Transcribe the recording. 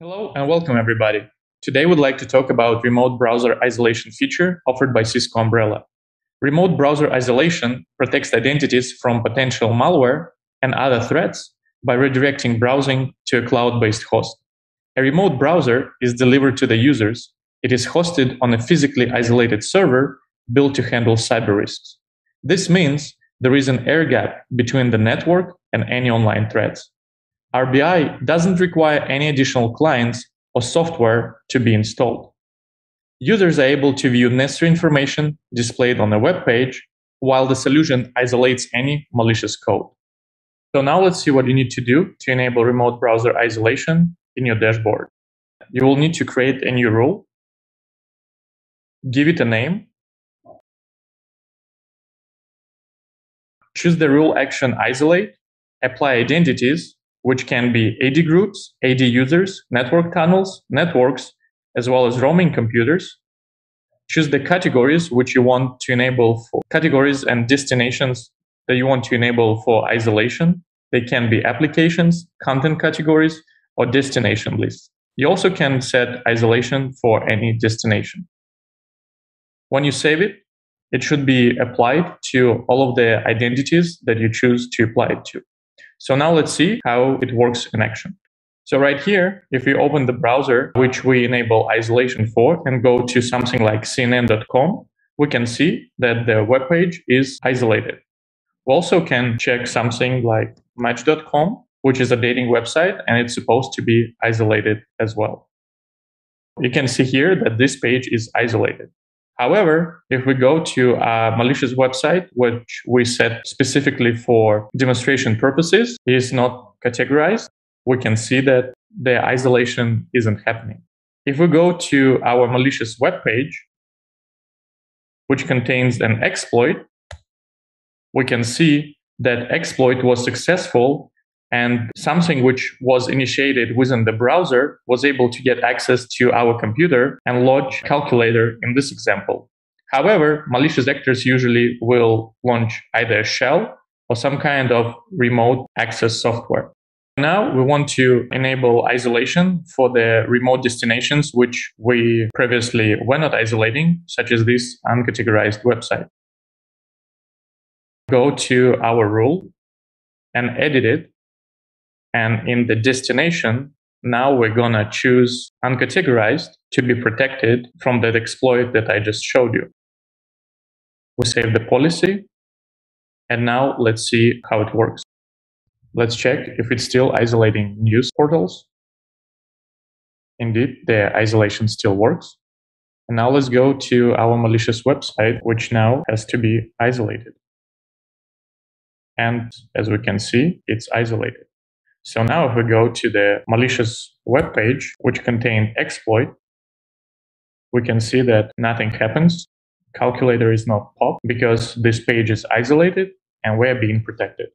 Hello and welcome everybody. Today we'd like to talk about remote browser isolation feature offered by Cisco Umbrella. Remote browser isolation protects identities from potential malware and other threats by redirecting browsing to a cloud-based host. A remote browser is delivered to the users. It is hosted on a physically isolated server built to handle cyber risks. This means there is an air gap between the network and any online threats. RBI doesn't require any additional clients or software to be installed. Users are able to view necessary information displayed on a web page while the solution isolates any malicious code. So now let's see what you need to do to enable remote browser isolation in your dashboard. You will need to create a new rule, give it a name, choose the rule action isolate, apply identities, which can be AD groups, AD users, network tunnels, networks, as well as roaming computers. Choose the categories which you want to enable for categories and destinations that you want to enable for isolation. They can be applications, content categories, or destination lists. You also can set isolation for any destination. When you save it, it should be applied to all of the identities that you choose to apply it to. So now let's see how it works in action. So right here, if we open the browser, which we enable isolation for, and go to something like cnn.com, we can see that the web page is isolated. We also can check something like match.com, which is a dating website, and it's supposed to be isolated as well. You can see here that this page is isolated. However, if we go to a malicious website, which we set specifically for demonstration purposes, is not categorized, we can see that the isolation isn't happening. If we go to our malicious web page, which contains an exploit, we can see that exploit was successful and something which was initiated within the browser was able to get access to our computer and launch calculator in this example. However, malicious actors usually will launch either a shell or some kind of remote access software. Now we want to enable isolation for the remote destinations which we previously were not isolating, such as this uncategorized website. Go to our rule and edit it and in the destination, now we're going to choose uncategorized to be protected from that exploit that I just showed you. We save the policy. And now let's see how it works. Let's check if it's still isolating news portals. Indeed, the isolation still works. And now let's go to our malicious website, which now has to be isolated. And as we can see, it's isolated. So now if we go to the malicious web page, which contained exploit, we can see that nothing happens. Calculator is not popped because this page is isolated and we're being protected.